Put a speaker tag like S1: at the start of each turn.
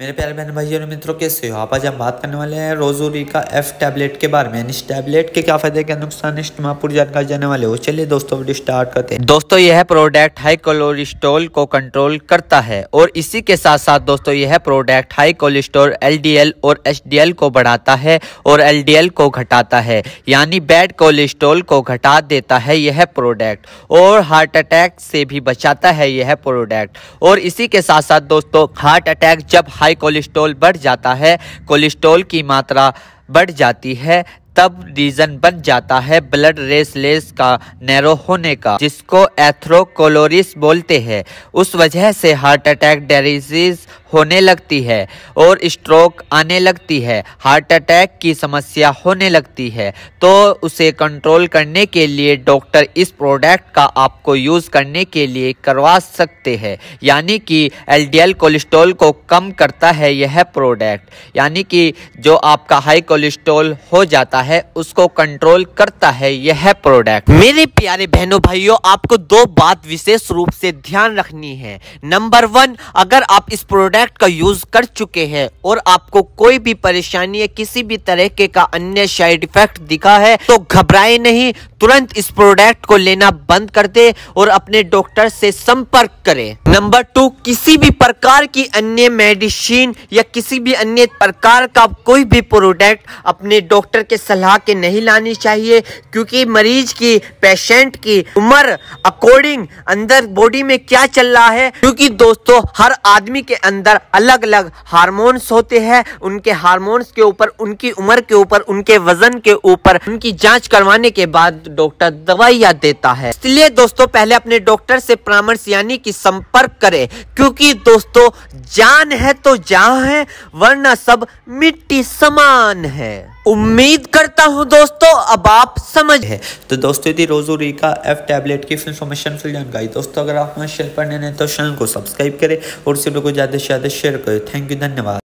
S1: मेरे प्यारे बहन भाइयों और मित्रों, कैसे हो आप? आज हम बात करने वाले हैं रोजोरी का एफ़ टैबलेट के बारे में इस टैबलेट के क्या फ़ायदे, क्या नुकसान, इस पूरी जानकारी जाने वाले हो। चलिए दोस्तों, वीडियो स्टार्ट करते हैं।
S2: दोस्तों, यह है प्रोडक्ट हाई कोलेस्ट्रॉल को कंट्रोल करता है और इसी के साथ साथ दोस्तों, यह प्रोडक्ट हाई कोलेस्ट्रॉल एल और एचडीएल को बढ़ाता है और एलडीएल को घटाता है, यानी बैड कोलेस्ट्रॉल को घटा देता है यह प्रोडक्ट और हार्ट अटैक से भी बचाता है यह प्रोडक्ट और इसी के साथ साथ दोस्तों हार्ट अटैक जब हाई कोलेस्ट्रॉल बढ़ जाता है, कोलेस्ट्रॉल की मात्रा बढ़ जाती है, तब रीजन बन जाता है ब्लड रेसलेस का नैरो होने का, जिसको एथ्रोकोलोरिस बोलते हैं। उस वजह से हार्ट अटैक डेरीज होने लगती है और स्ट्रोक आने लगती है हार्ट अटैक की समस्या होने लगती है तो उसे कंट्रोल करने के लिए डॉक्टर इस प्रोडक्ट का आपको यूज़ करने के लिए करवा सकते हैं। यानी कि एलडीएल कोलेस्ट्रॉल को कम करता है यह प्रोडक्ट यानी कि जो आपका हाई कोलेस्ट्रॉल हो जाता है, उसको कंट्रोल करता है यह प्रोडक्ट
S3: मेरे प्यारे बहनों, भाइयों, आपको दो बात विशेष रूप से ध्यान रखनी है। नंबर वन अगर आप इस प्रोडक्ट प्रोडक्ट का यूज़ कर चुके हैं और आपको कोई भी परेशानी या किसी भी तरह के का अन्य साइड इफ़ेक्ट दिखा है तो घबराए नहीं, तुरंत इस प्रोडक्ट को लेना बंद कर दे और अपने डॉक्टर से संपर्क करें। नंबर टू, किसी भी प्रकार की अन्य मेडिसिन या किसी भी अन्य प्रकार का कोई भी प्रोडक्ट अपने डॉक्टर के सलाह के नहीं लानी चाहिए, क्योंकि मरीज़ की, पेशेंट की उम्र अकॉर्डिंग अंदर बॉडी में क्या चल रहा है, क्योंकि दोस्तों, हर आदमी के अंदर अंदर अलग अलग हार्मोन्स होते हैं। उनके हार्मोन्स के ऊपर, उनकी उम्र के ऊपर, उनके वज़न के ऊपर, उनकी जाँच करवाने के बाद डॉक्टर दवाइयाँ देता है। इसलिए दोस्तों, पहले अपने डॉक्टर से परामर्श यानी कि संपर्क करें, क्योंकि दोस्तों, जान है तो जहाँ है, वरना सब मिट्टी समान है। उम्मीद करता हूँ दोस्तों, अब आप समझ
S1: है। तो दोस्तों यदि रोजोरी एफ़ टैबलेट की इन्फॉर्मेशन फिल जानकारी। दोस्तों, अगर आप शेयर पढ़ने तो चैनल को सब्सक्राइब करें और इस वीडियो को ज़्यादा से ज़्यादा शेयर करें। थैंक यू धन्यवाद।